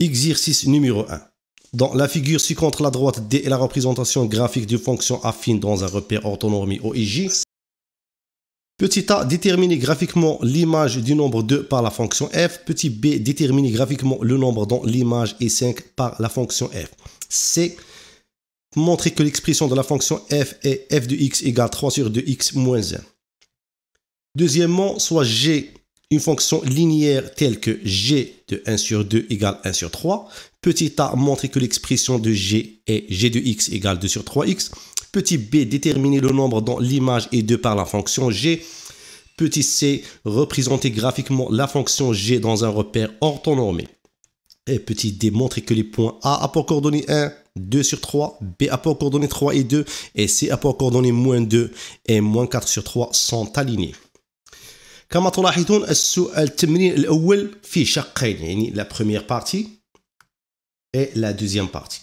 Exercice numéro 1. Dans la figure ci contre la droite D est la représentation graphique d'une fonction affine dans un repère orthonormé OIJ. Petit a, déterminer graphiquement l'image du nombre 2 par la fonction f. Petit b, déterminer graphiquement le nombre dont l'image est 5 par la fonction f. C, montrer que l'expression de la fonction f est f de x égale 3 sur 2x moins 1. Deuxièmement, soit g une fonction linéaire telle que g de 1 sur 2 égale 1 sur 3. Petit a, montrer que l'expression de g est g de x égale 2 sur 3x. Petit b, déterminer le nombre dont l'image est 2 par la fonction g. Petit c, représenter graphiquement la fonction g dans un repère orthonormé. Et petit d, montrer que les points a a pour coordonnées 1, 2 sur 3, b a pour coordonnées 3 et 2, et c a pour coordonnées moins 2 et moins 4 sur 3 sont alignés. كما تلاحظون السؤال التمرين الأول فيه شقين يعني la première partie et la deuxième partie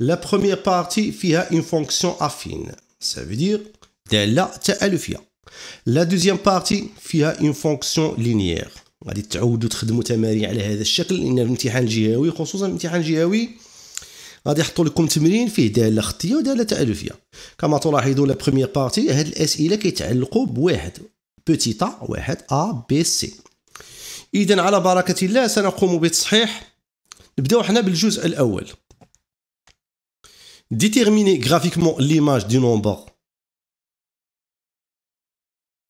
la première partie فيها une fonction affine ça dire دالة تألفية. la deuxième partie فيها une fonction linéaire غادي تعودوا تخدموا تمارين على هذا الشكل لأن الامتحان الجهوي خصوصا الامتحان الجهوي غادي يحطوا لكم تمرين فيه دالة خطية وداله تألفية. كما تلاحظون la première partie هاد الأسئلة كيتعلقوا بواحد. petit a واحد a b c إذا على بركة الله سنقوم بتصحيح نبدأو حنا بالجزء الأول. Déterminer graphiquement l'image du nombre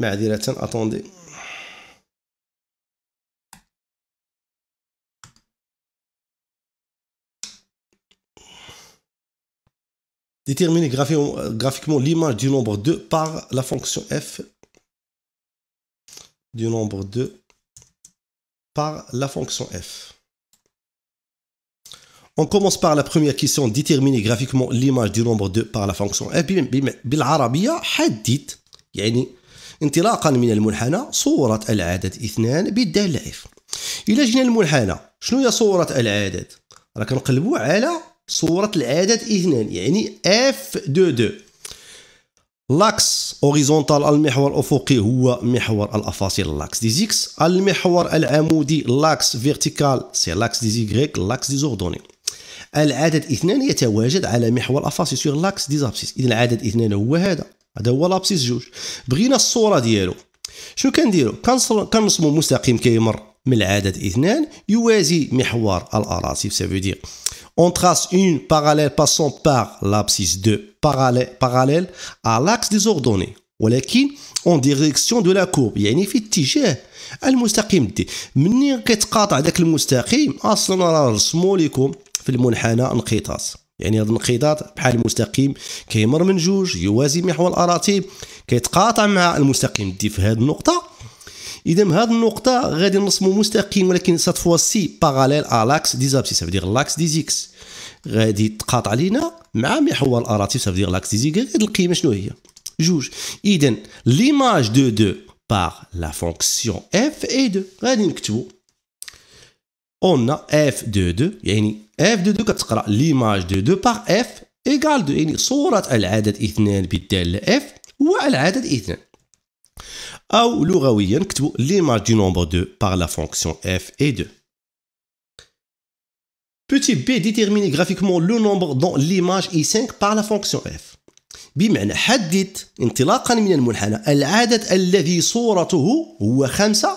معذرة attendez Déterminer graphiquement l'image du nombre 2 par la fonction f. du nombre 2 par la fonction f. On commence par la première question, déterminer graphiquement l'image du nombre 2 par la fonction f. بالعربية حدد يعني انطلاقا من المنحنى صورة العدد اثنان بالدالة f. إلا جينا المنحنى شنو هي صورة العدد؟ راه كنقلبوا على صورة العدد اثنان يعني f de 2 l'axe horizontal المحور الافقي هو محور الافاصيل l'axe des x المحور العمودي l'axe vertical c'est l'axe des y l'axe des ordonnées العدد اثنان يتواجد على محور الافاصيل sur l'axe des abscisses اذا العدد اثنان هو هذا هذا هو l'abscisse جوج بغينا الصورة ديالو شنو كنديرو كنرسمو مستقيم كيمر من العدد اثنان يوازي محور الأراتيب ça veut dire on trace une parallèle passant par l'abscisse 2 parallèle, parallèle à l'axe des ordonnées. ولكن en direction de la courbe. يعني في اتجاه المستقيم D منين كيتقاطع داك المستقيم أصلا راه رسمو لكم في المنحنى انقطاع يعني هذا الانقطاع بحال المستقيم كيمر من جوج يوازي محور الاراتيب كيتقاطع مع المستقيم D في هذه النقطه إذا هذه النقطة غادي نرسمو مستقيم ولكن cette fois-ci parallèle à l'axe des abscisses vers l'axe des x غادي تقاطع لينا مع محور الأراتيب vers l'axe des x هاد القيمة شنو هي؟ جوج. إذا l'image de deux par la fonction f est deux غادي نكتبو. un f de deux يعني f de deux كتقرأ. l'image de deux par f égale deux يعني صورة العدد اثنان بالدالة f هو العدد اثنان. ou لغويا نكتبوا l'image du nombre 2 par la fonction f et 2 Petit b déterminer graphiquement le nombre dont l'image est 5 par la fonction f بمعنى حدد انطلاقا من المنحنى العدد الذي صورته هو 5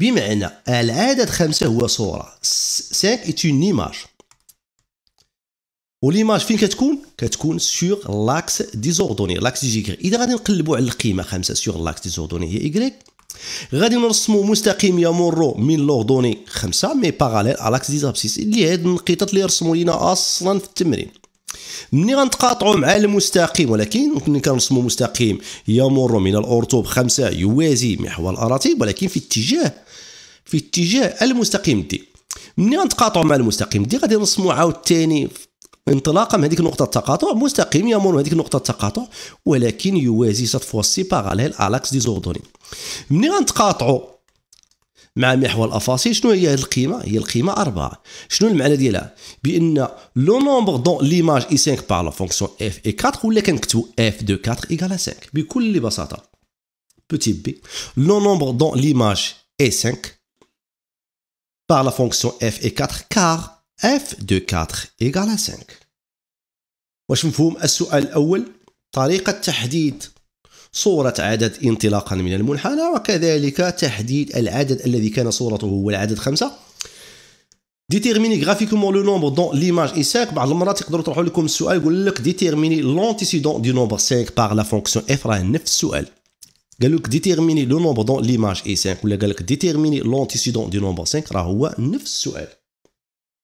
بمعنى العدد 5 هو صورة 5 est une image و l'image فين كتكون؟ كتكون sur l'axe des ordonnées l'axe des y إذا غادي نقلبوا على القيمة 5 sur l'axe des ordonnées هي y غادي نرسموا مستقيم يمر من l'ordonnée 5 mais parallèle على l'axe des abscisses اللي هاد النقيطات اللي رسموا لينا أصلا في التمرين. ملي غنتقاطعوا مع المستقيم ولكن ملي كنرسموا مستقيم يمر من الأرتوب 5 يوازي محور الأراتيب ولكن في اتجاه في اتجاه المستقيم D. ملي غنتقاطعوا مع المستقيم D غادي نرسموا عاوتاني انطلاقا من هذيك نقطة التقاطع مستقيم يمر هذيك نقطة التقاطع ولكن يوازي cette fois-ci parallèle à l'axe des ordonnées ملي غنتقاطعوا مع محور الأفاصيل؟ شنو هي القيمة؟ هي القيمة 4 شنو المعنى ديالها؟ بأن le nombre dont l'image est 5 par la fonction f est 4 ولا كنكتبوا f de 4 égale 5 بكل بساطة. petit b le nombre dont l'image est 5 par la fonction f est 4 car f de 4 égale à 5 واش مفهوم السؤال الأول؟ طريقة تحديد صورة عدد انطلاقا من المنحنى وكذلك تحديد العدد الذي كان صورته هو العدد خمسة. déterminer graphiquement le nombre dont l'image est 5 بعض المرات يقدروا يطرحوا لكم السؤال يقول لك déterminer l'antécédent du nombre 5 par la fonction f راه نفس السؤال. قال لك déterminer le nombre dont l'image est 5 ولا قال لك déterminer l'antécédent du nombre 5 راه هو نفس السؤال.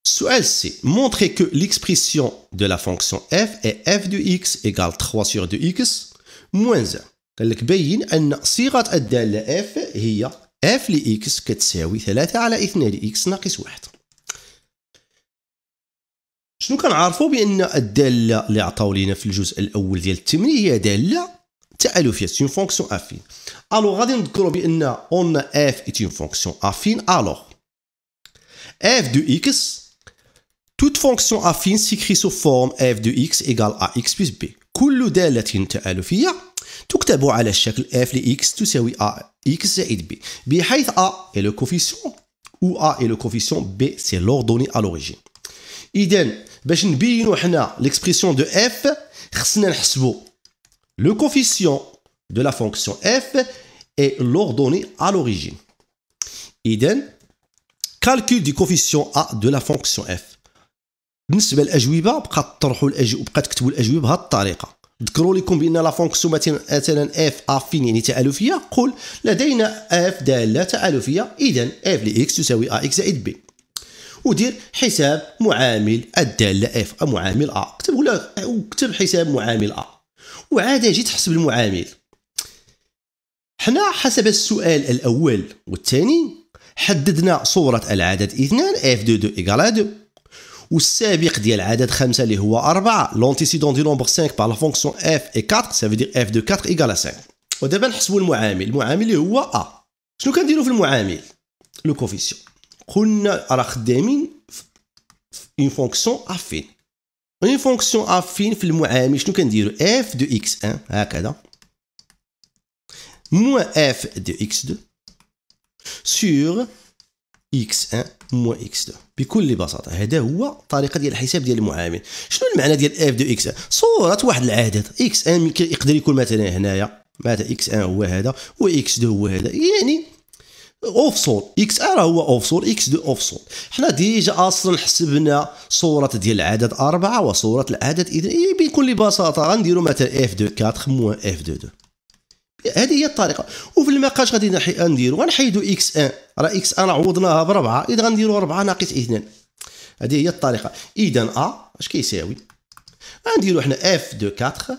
السؤال c'est montrer que l'expression de la fonction f est f de x égale 3 sur 2 x moins 1 قال لك بين ان صيغه الداله f هي f ل x كتساوي 3 على 2 ل x ناقص 1 شنو كنعرفوا بان الداله اللي عطاو لينا في الجزء الأول ديال التمرين هي داله تآلفية c'est une fonction affine alors غادي نذكروا بان on a f est une fonction affine alors f de x توت فونكسيون افين سيكري سو فورم اف دو اكس ايغال ا اكس بلس بي كل داله تالفيه تكتب على الشكل اف لاكس تساوي ا اكس زائد بي بحيث ا est le coefficient ou a est le coefficient b c'est l'ordonnée à l'origine اذا باش نبينوا حنا l'expression de f خصنا نحسبوا le coefficient de la fonction f est l'ordonnée à l'origine اذا calcul du coefficient a de la fonction f بالنسبة للأجوبة بقى تطرحوا الاجوبه بقى تكتبوا الأجوبة بهذه الطريقة. ذكروا لكم بأن la fonction مثلا f affine يعني تآلفية قل لدينا f دالة تآلفية. اذا f ل x تساوي ax زائد b ودير حساب معامل الدالة f معامل a كتب ولا كتب حساب معامل a وعاد أجي تحسب المعامل. حنا حسب السؤال الأول والثاني حددنا صورة العدد اثنان f de 2 égale 2 والسابق ديال عدد خمسة اللي هو أربعة. l'antécédent du nombre 5 par la fonction f est 4 ça veut dire f de 4 égale 5 ودابا نحسبوا المعامل. المعامل اللي هو a شنو كنديروا في المعامل؟ le coefficient قلنا راه خدامين une fonction affine une fonction affine في المعامل شنو كنديروا f de x1 هكذا. moins f de x2 sur x1 moins x2 بكل بساطة. هذا هو الطريقة ديال الحساب ديال المعامل. شنو المعنى ديال f de x1 صورة واحد العدد x1 يقدر يكون مثلا هنايا. مثلا x1 هو هذا و x2 هو هذا. يعني أفصول x1 هو أفصول x2 أفصول حنا déjà أصلا حسبنا صورة ديال العدد أربعة وصورة العدد اذا بكل بساطة غنديروا مثلا f de 4 moins f de 2 هذه هي الطريقة. وفي المقام غادي نديرو غنحيدو إكس إن. راه إكس إن عوضناها بربعه إذا غنديرو 4 ناقص 2 هذه هي الطريقة. إذا آ اش كيساوي؟ غنديرو حنا f de 4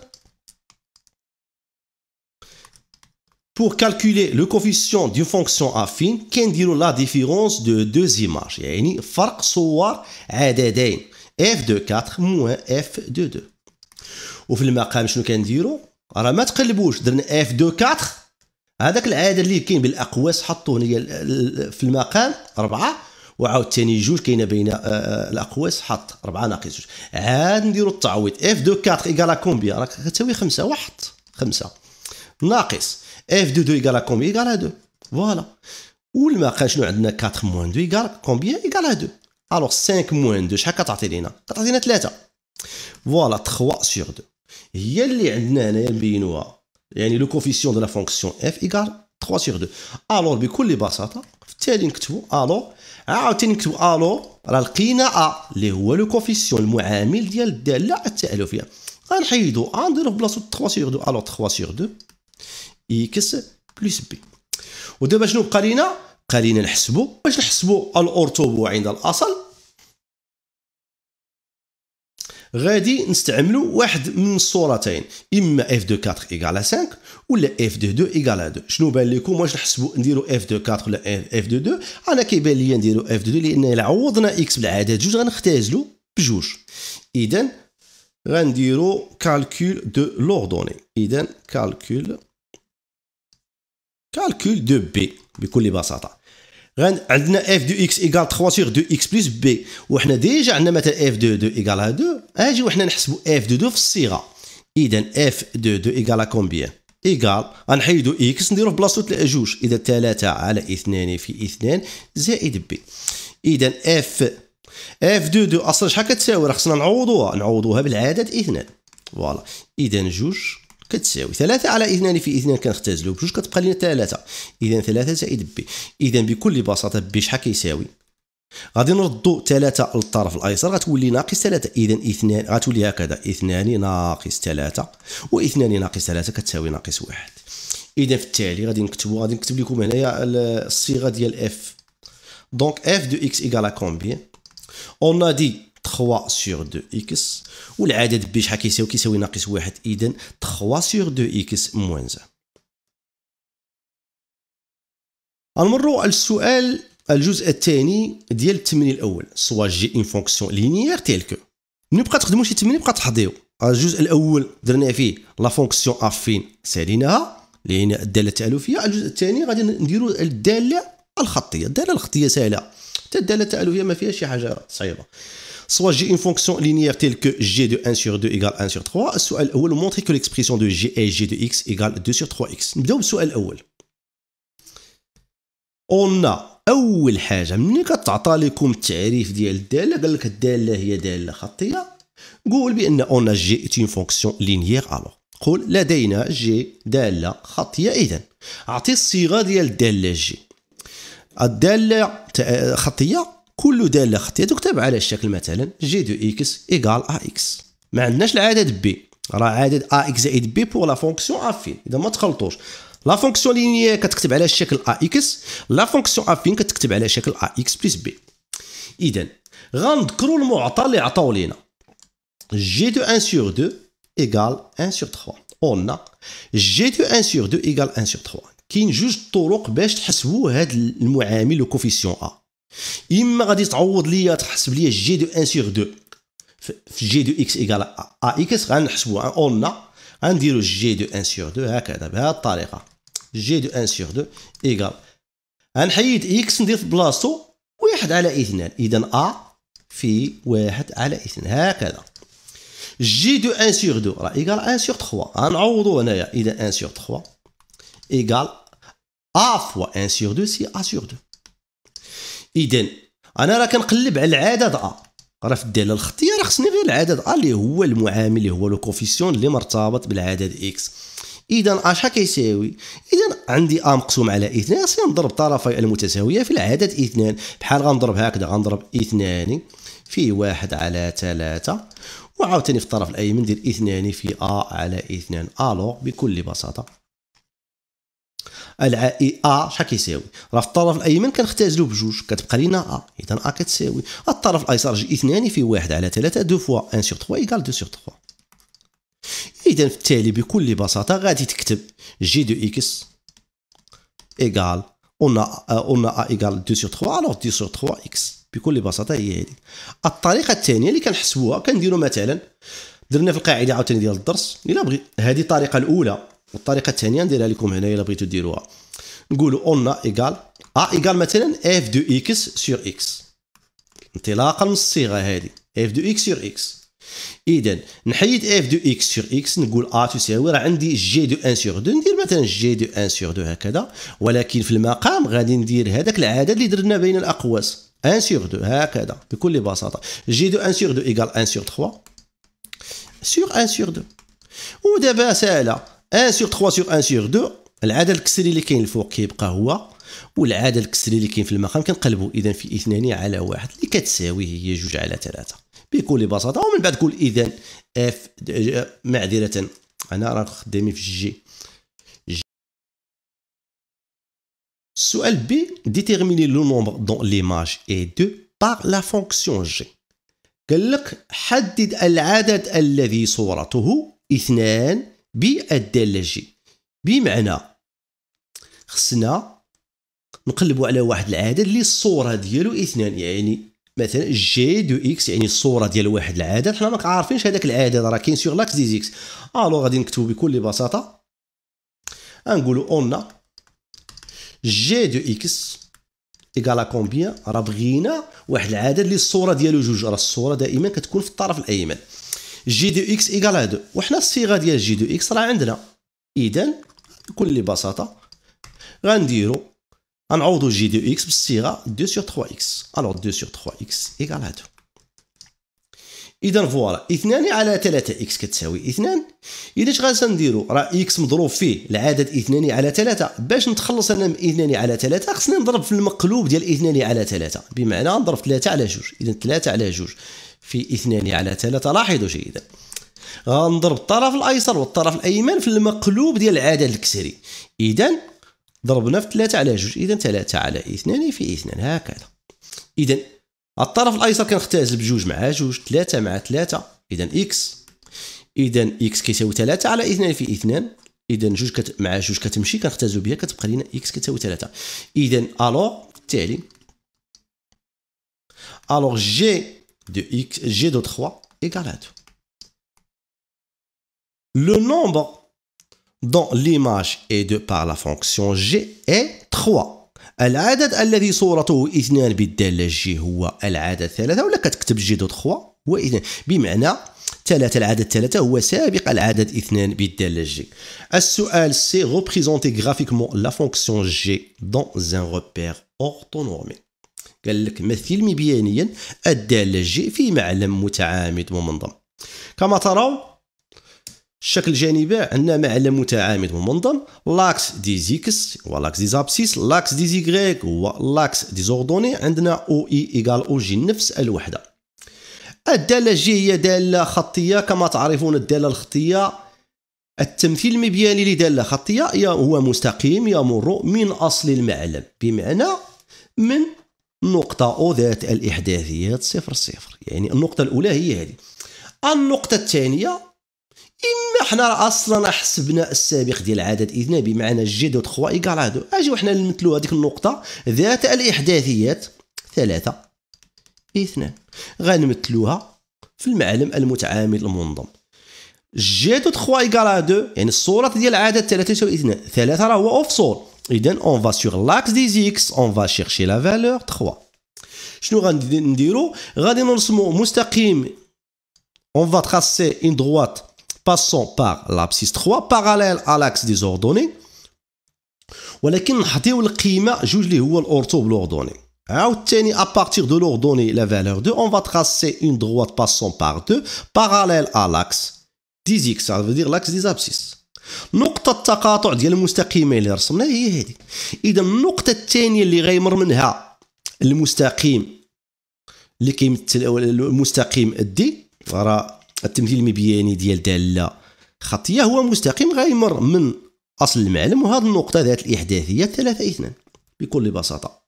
Pour calculer le coefficient d'une fonction affine كنديرو la différence de deux images يعني فرق صور عددين f de 4 moins f de 2 وفي المقام شنو كنديرو؟ راه ما تقلبوش. درنا f de 4 هذاك العدد اللي كاين بالأقواس حطوه هي في المقام أربعة. وعاود ثاني جوج كاينة بين آه، آه، الأقواس حط 4 ناقص جوج. عاد نديرو التعويض. f de 4 égale à combien راه كتساوي 5 واحد. 5 ناقص. f de 2 égale à combien égale à 2 voilà. والمقام شنو عندنا؟ 4 moins 2 égale à combien égale à 2 alors 5 moins 2 شحال كتعطي لينا؟ كتعطينا 3 voilà 3 sur 2 هي اللي عندنا هنايا نبينوها. يعني le coefficient de la fonction f égale 3 sur 2 alors بكل بساطة في التالي نكتبوا ألو عاوتاني نكتبوا ألو راه لقينا a اللي هو le coefficient المعامل ديال الدالة التآلفية غنحيدو a نديرو في بلاصتو 3 sur 2 alors 3 sur 2 x plus b ودابا شنو بقى لينا؟ بقى لينا نحسبوا باش نحسبوا الأرتوب عند الأصل؟ غادي نستعملوا واحد من الصورتين إما f de 4 égale 5 ولا f de 2 égale 2 شنو بان لكم واش نحسبوا نديروا f de 4 ولا f de 2 أنا كيبان لي نديروا f de 2 لأن إلا عوضنا x بالعدد جوج غنختزلوا بجوج. اذا غنديروا calcul de l'ordonnée اذا calcul calcul de b بكل بساطة. عندنا f de x égale 3 sur deux x plus b وحنا déjà عندنا مثلا f de deux égale 2 أجي وحنا نحسبوا f de deux في الصيغة. اذا f de deux égale combien égale. غنحيدو x نديرو في بلاصتو جوج إذا 3 على 2 في 2 زائد b اذا f f de deux أصلا شحال كتساوي؟ راه خصنا نعوضوها. نعوضوها بالعدد اثنان voilà. اذا جوج. كتساوي ثلاثة على إثنان في إثنان كنختزلو بجوج كتبقى لنا ثلاثة. اذا ثلاثة زائد b اذا بكل بساطة b شحال كيساوي؟ غادي نردو ثلاثة للطرف الأيسر غتولي ناقص ثلاثة. اذا إثنان غتولي هكذا. إثنان ناقص ثلاثة وإثنان ناقص ثلاثة كتساوي ناقص واحد. اذا في التالي غادي نكتبو غادي نكتب لكم هنايا الصيغة ديال f donc f de x égale à combien on dit 3 sur 2x والعدد b شحال كيساوي كيساوي ناقص واحد. اذا 3 sur 2x moins 1 غنمروا على السؤال الجزء الثاني ديال التمرين الأول. soit g une fonction linéaire telle que نبقى تخدموا شي تمرين بقى تحضيو. الجزء الأول درنا فيه la fonction affine ساليناها اللي الدالة التآلفية الجزء الثاني غادي نديروا الدالة الخطية. الدالة الخطية سهلة. حتى الدالة التآلفية ما فيها شي حاجة صعيبة. Soit g une fonction linéaire telle que g de 1 sur 2 égale 1 sur 3 السؤال الأول montrer que l'expression de g est g de x égale 2 sur 3x نبداو بالسؤال الأول on a اول حاجة ملي كتعطى لكم التعريف ديال الداله قال لك الداله هي داله خطيه قول بان on a g est une fonction linéaire alors قول لدينا جي داله خطيه اذا اعطي الصيغه ديال الداله جي الداله خطيه كل داله خطيه تكتب على الشكل مثلا g de x égale ax ما عندناش العدد b راه عدد ax زائد b pour la fonction affine إذا ما تخلطوش. la fonction linéaire كتكتب على الشكل ax la fonction affine كتكتب على شكل ax plus b اذا غنذكروا المعطى اللي عطاو لينا. g de 1 sur 2 égale 1 sur 3 on a g de 1 sur 2 égale 1 sur 3 كاين جوج طرق باش تحسبوا هذا المعامل le coefficient a إما غادي تعوض ليا تحسب ليا g de 1 sur 2 في g de x égale ax غنحسبوها on a غنديرو g de 1 sur 2 هكذا بهذه الطريقة. g de 1 sur 2 égale غنحيد x ندير في بلاصتو واحد على اثنان. اذا a في واحد على اثنان هكذا. g de 1 sur 2 راه égale 1 sur 3 غنعوضو هنايا إذا 1 sur 3 égale a fois 1 sur 2 c'est a sur 2 اذا أنا راه كنقلب على العدد a. راه في الدالة الخطيه خصني غير العدد a اللي هو المعامل اللي هو le coefficient اللي مرتبط بالعدد x. اذا a شحال كيساوي؟ اذا عندي a مقسوم على اثنان خصني نضرب طرفي المتساوية في العدد اثنان بحال غنضرب هكذا غنضرب إثنان في واحد على ثلاثة. وعاوتاني في الطرف الأيمن ندير إثنان في a على إثنان. alors بكل بساطة. العائي a شحال كيساوي؟ راه في الطرف الأيمن كنختازلو بجوج كتبقى لينا a اذا a كتساوي. الطرف الأيسر جي اثنان في واحد على ثلاثة deux fois 1 sur 3 égale 2 sur 3 اذا في التالي بكل بساطة غادي تكتب g de x égale on on a égale 2 sur 3 alors 2 sur 3 x. بكل بساطة هي هذه. الطريقة الثانية اللي كنحسبوها كنديروا مثلا درنا في القاعدة عاوتاني ديال الدرس إلا بغي هذه الطريقة الأولى. والطريقة الثانية نديرها لكم هنا إلا بغيتو ديروها. نقولوا on égale a égale مثلا f de x sur x انطلاقا من الصيغة هذه f de x sur x اذا نحيد f de x sur x نقول a تساوي راه عندي g de 1 sur 2 ندير مثلا g de 1 sur 2 هكذا. ولكن في المقام غادي ندير هذاك العدد اللي درنا بين الأقواس 1 sur 2 هكذا بكل بساطة. g de 1 sur 2 égale 1 sur 3 sur 1 sur 2 ودابا ساهله 1 sur 3 sur 1 sur 2 العدد الكسري اللي كاين الفوق كيبقى هو والعدد الكسري اللي كاين في المقام كنقلبوا اذا في إثنان على واحد اللي كتساوي هي جوج على ثلاثة بكل بساطة ومن بعد كل اذا f معذرة. أنا راه خدامين في g السؤال b déterminer le nombre dont l'image est deux par la fonction g قال لك حدد العدد الذي صورته اثنان بالدالة جي بمعنى خصنا نقلبوا على واحد العدد اللي الصورة ديالو اثنان يعني مثلا g de x يعني الصورة ديال واحد العدد. حنا ما عارفينش هذاك العدد راه كاين sur l'axe des x alors غادي نكتبو بكل بساطة غنقولوا on a g de x égale à combien راه بغينا واحد العدد اللي الصورة ديالو جوج. راه الصورة دائما كتكون في الطرف الأيمن. g de x égale à 2 وحنا الصيغة ديال g de x راه عندنا. اذا بكل بساطة غنديرو غنعوضو g de x بالصيغة 2 sur 3 x alors 2 sur 3 x égale هادو اذا voilà إثنان على 3 x كتساوي إثنان. إذا اش غادي نديرو راه x مضروب فيه العدد إثنان على 3 باش نتخلص أنا من إثنان على 3 خصني نضرب في المقلوب ديال إثنان على 3 بمعنى نضرب 3 على جوج. اذا 3 على جوج. في اثنان على 3 لاحظوا جيدا غنضرب الطرف الأيسر والطرف الأيمن في المقلوب ديال العدد الكسري. إذا ضربنا في 3 على جوج. إذا 3 على 2 في 2 هكذا. إذا الطرف الأيسر كنختزل بجوج مع جوج 3 مع 3 إذا إكس. إذا إكس كيساوي 3 على 2 في 2 إذا جوج كت... مع جوج كتمشي كنختزلوا بها كتبقى لنا x كتساوي 3 إذا alors بالتالي alors g de x g de 3 égal à deux le nombre dont l'image est deux par la fonction g est 3 العدد الذي صورته اثنان بالدالة g هو العدد ثلاثة ولا كتكتب g de 3 هو اثنان بمعنى ثلاثة العدد ثلاثة هو سابق العدد اثنان بالدالة جي السؤال سي représenter graphiquement la fonction g dans un repère orthonormé قال لك مثل مبيانيا الدالة جي في معلم متعامد ومنظم. كما ترون الشكل الجانبي عندنا معلم متعامد ومنظم l'axe des x هو l'axe des abscisses l'axe des y هو l'axe des ordonnées عندنا OI égal OJ نفس الوحدة. الداله جي هي دالة خطية كما تعرفون الدالة الخطية التمثيل المبياني لدالة خطية هو مستقيم يمر من أصل المعلم بمعنى من نقطة O ذات الإحداثيات صفر صفر. يعني النقطة الأولى هي هذه. النقطة الثانية اما حنا أصلا حسبنا السابق ديال العدد إذن بمعنى g de 3 égal à deux. أجيو حنا نمثلوا هذيك النقطة ذات الإحداثيات ثلاثة إثنان. غنمثلوها في المعلم المتعامد المنظم. g de 3 égal à deux يعني الصورة ديال العدد ثلاثة تساوي اثنان ثلاثة راه هو أوف سول اذا اون فا سور لاكس دي زيكس اون فا شيرشي لا فالور 3 شنو غادي نديرو غادي نرسمو مستقيم اون فا تراسي اون دروات passons par l'abscisse 3 parallèle à l'axe des ordonnées ولكن نحطيو القيمه جوج اللي هو الاورتو بالاوردوني عاوتاني à partir de l'ordonnée la valeur 2 on va tracer une droite passant par 2 parallèle à l'axe des x ça veut dire l'axe des abscisses نقطة التقاطع ديال المستقيمين اللي رسمناها هي هذه. إذا النقطة الثانية اللي غيمر منها المستقيم اللي كيمثل المستقيم d راه التمثيل المبياني ديال دالة خطية هو مستقيم غيمر من أصل المعلم وهذه النقطة ذات الإحداثية ثلاثة إثنان بكل بساطة.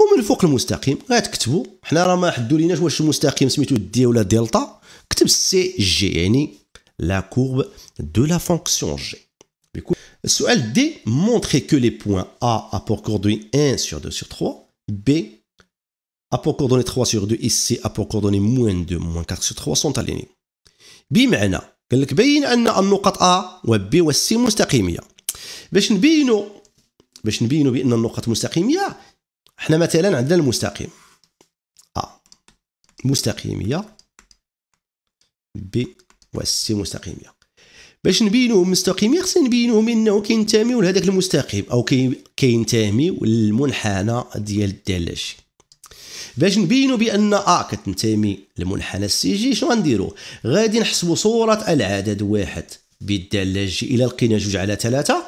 ومن فوق المستقيم غتكتبوا حنا راه ما حدوا ليناش واش المستقيم سميتو d ولا دلتا؟ كتب Cg يعني la courbe de la fonction g السؤال d montrer que les points A a pour coordonnées 1 sur 2 sur 3 B a pour coordonnées 3 sur 2 et C a pour coordonnées moins 2 moins 4 sur 3 sont alignés. بمعنى قال لك بين ان النقط A و B و C مستقيميه باش نبينوا باش نبينوا بان النقط مستقيميه حنا مثلا عندنا المستقيم A مستقيميه B و C مستقيميه باش نبينوه مستقيميه خصنا نبينوه انه كينتميو لهذاك المستقيم أو كينتمي للمنحنى ديال الداله باش نبينوا بأن آ كتنتمي لمنحنى السي جي شنو غنديروا غادي نحسبوا صورة العدد واحد بالداله جي إلى لقينا جوج على ثلاثة.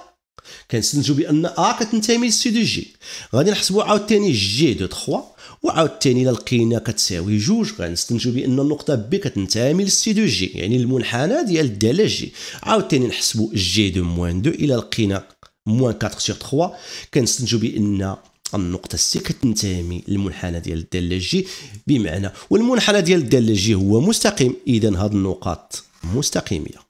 كنستنتجوا بأن A كتنتمي de g. غادي نحسبوا عاوتاني g de 3 وعاوتاني إلى لقينا كتساوي جوج غنستنتجوا بأن النقطة B كتنتمي لل C de g يعني المنحنى ديال الداله جي. عاوتاني نحسبوا g de moins 2 إلى لقينا moins 4 sur 3 كنستنتجوا بأن النقطة C كتنتمي للمنحنى ديال الدالة جي. بمعنى والمنحنى ديال الدالة جي هو مستقيم. إذا هاد النقاط مستقيمية.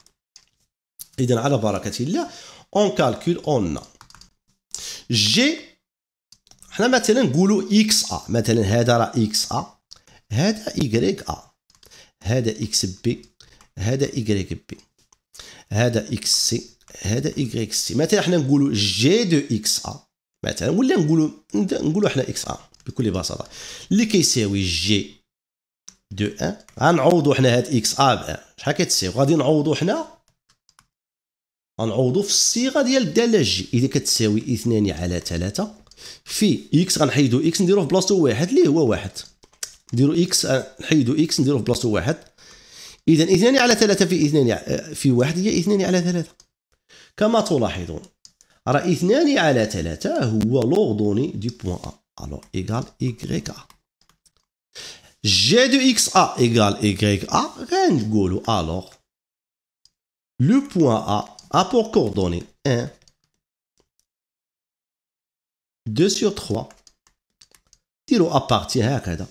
إذا على بركة الله on calcule en g حنا مثلا نقولوا إكس ا مثلا هذا راه إكس ا هذا ايكغيك ا هذا x B هذا y B هذا x C هذا y C مثلا حنا نقولوا g de x A مثلا ولا نقولوا نقولوا حنا x A بكل بساطة. اللي كيساوي g de un غنعوضوا حنا هاد x A ب شحال كتساوي؟ غادي نعوضوا حنا غنعوضوا في الصيغة ديال الداله جي إذا كتساوي اثنان على ثلاثة في إكس غنحيدو إكس نديروه في بلاصتو واحد. اللي هو واحد. نديرو إكس نحيدو إكس نديروه في بلاصتو واحد. إذا اثنان على ثلاثة في اثنان في واحد هي اثنان على ثلاثة. كما تلاحظون راه اثنان على ثلاثة هو l'ordonnée du point A. alors égal y A g de x A égal y A غنقولو alors le point A a pour coordonnées 1 2 sur 3 ديرو ابارتي هكذا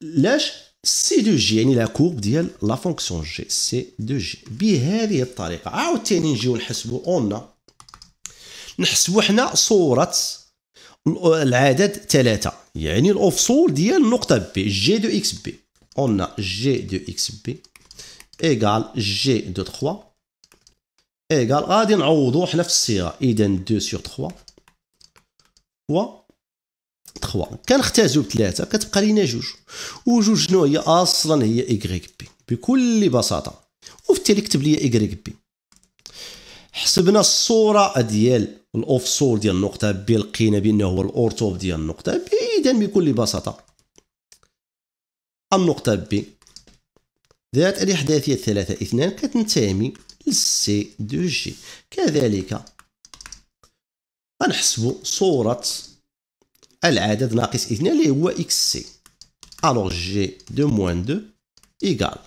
لاش C de g يعني la courbe ديال la fonction g C de g بهذه الطريقة عاوتاني نجيو نحسبو اون نحسبو حنا صوره العدد ثلاثة يعني الافصول ديال النقطة B g de x B donc g de x B égale g de 3 égale غادي نعوضو حنا في الصيغة اذا 2 sur 3 و 3 كنختازو بثلاثة كتبقى لينا جوج. وجوج شنو هي؟ أصلا هي y grec B بكل بساطة. وفي التالي كتب لي y grec B حسبنا الصورة ديال الأفصول ديال النقطة B لقينا بأنه هو الأرتوب ديال النقطة B إذا بكل بساطة. النقطة B ذات الإحداثية ثلاثة اثنان كتنتمي للسي دو جي كذلك غنحسبو صورة العدد ناقص اثنان اللي هو x C. Alors g de moins deux égale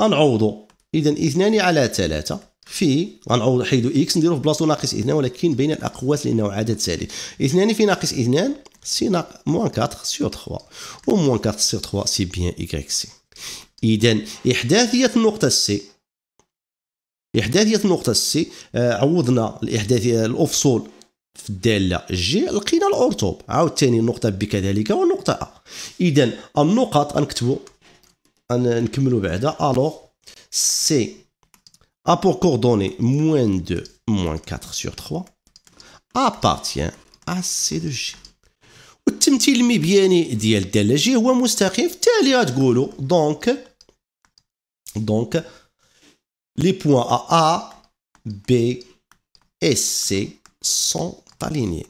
غنعوضو اذا إثنان على ثلاثة. في غنعوض حيدو x نديرو في بلاصتو ناقص إثنان ولكن بين الاقواس لأنه عدد سالب إثنان في ناقص إثنان ça donne moins 4 sur 3 و moins 4 sur 3 c'est bien y grec C اذا إحداثية النقطه C احداثيه النقطه C آه عوضنا الاحداثيه الأفصول في الدالة جي لقينا الأرتوب. عاوتاني النقطة B كذلك والنقطة A. اذا النقط غنكتبوا نكملوا بعدا. Alors C pour coordonnées moins 2 moins 4 sur 3 appartient à C de g والتمثيل المبياني ديال الدالة جي هو مستقيم في التالي غتقولوا donc donc les points A A B et C sont alignés.